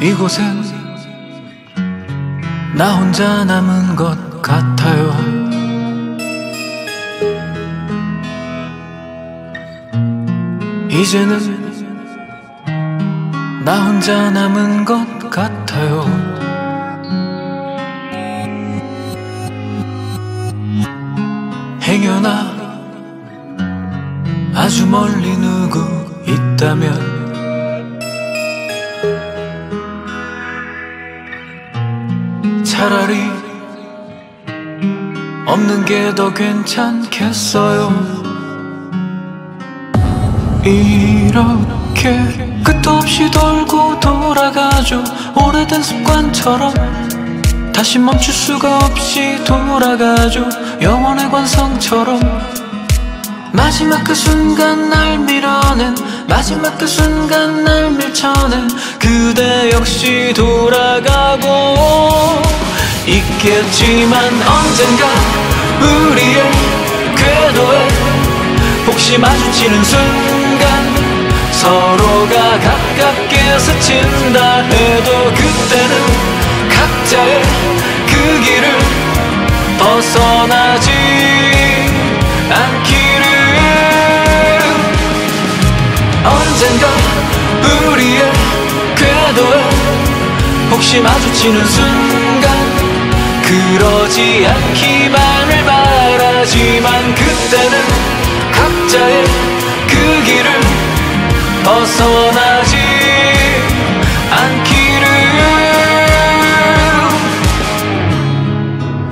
이곳엔 나 혼자 남은 것 같아요. 이제는 나 혼자 남은 것 같아요. 행여나 아주 멀리 누구 있다면 차라리 없는 게 더 괜찮겠어요. 이렇게 끝도 없이 돌고 돌아가죠. 오래된 습관처럼 다시 멈출 수가 없이 돌아가죠. 영원의 관성처럼 마지막 그 순간 날 밀어낸 마지막 그 순간 날 밀쳐낸 그대 역시 돌아가고 있겠지만 언젠가 우리의 궤도에 혹시 마주치는 순간 서로가 가깝게 스친다 해도 그때는 각자의 그 길을 벗어나지 않기를. 언젠가 우리의 궤도에 혹시 마주치는 순간 그러지 않기만을 바라지만 그때는 각자의 그 길을 벗어나지 않기를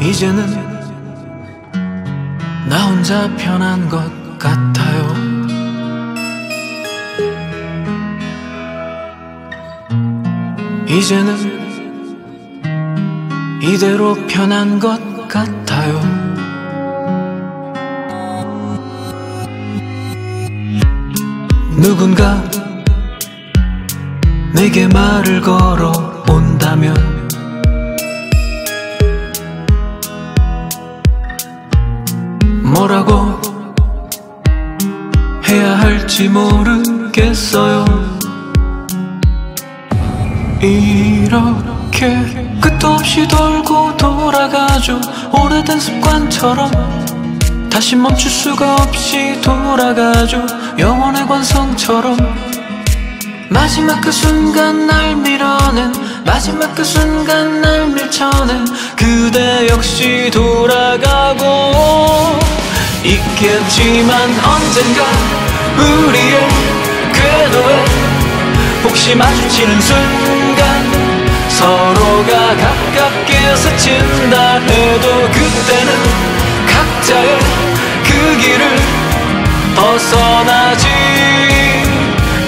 이제는 나 혼자 편한 것 같아요. 이제는 이대로 편한 것 같아요. 누군가 내게 말을 걸어 온다면 뭐라고 해야 할지 모르겠어요. 이렇게 끝도 없이 돌고 돌아가죠. 오래된 습관처럼 다시 멈출 수가 없이 돌아가죠. 영원의 관성처럼 마지막 그 순간 날 밀어낸 마지막 그 순간 날 밀쳐낸 그대 역시 돌아가고 있겠지만 언젠가 우리의 궤도에 혹시 마주치는 순간 서로가 가깝게 스친다 해도 그때는 각자의 그 길을 벗어나지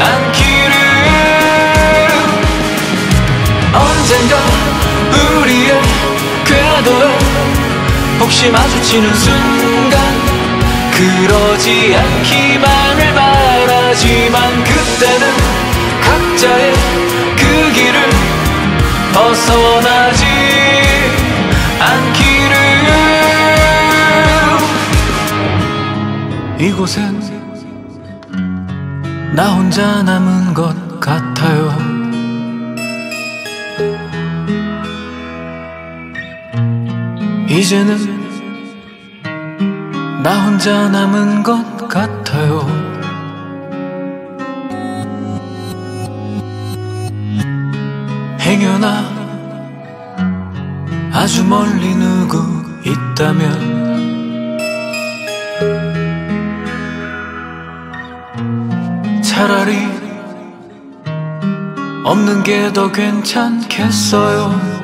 않기를. 언젠가 우리의 궤도에 혹시 마주치는 순간 그러지 않기만 벗어나지 않기를 이곳엔 나 혼자 남은 것 같아요. 이제는 나 혼자 남은 것 같아요. 행여나 아주 멀리 누구 있다면 차라리 없는 게 더 괜찮겠어요.